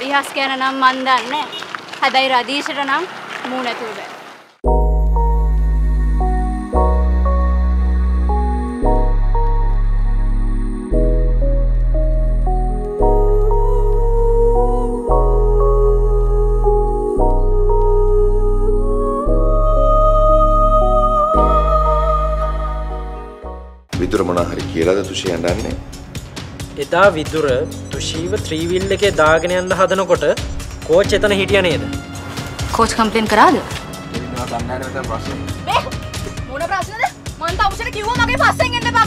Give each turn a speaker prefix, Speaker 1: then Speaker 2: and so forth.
Speaker 1: රිහස් ගැන නම් මන් දන්නේ හැබැයි රදීෂට නම් මූ නැතුව බෑ
Speaker 2: විදුර මොනා හරි කියලාද තුෂි යන්නන්නේ?
Speaker 3: එදා විදුර තුෂීව ත්‍රීවිල් එකේ දාගෙන යන්න හදනකොට කෝච් එතන හිටිය නේද?
Speaker 1: කෝච් කම්පලේන් කරාද
Speaker 4: මොන ප්‍රශ්නද? මං තවුසට කිව්වා මගේ පස්සෙන් එන්න එපා?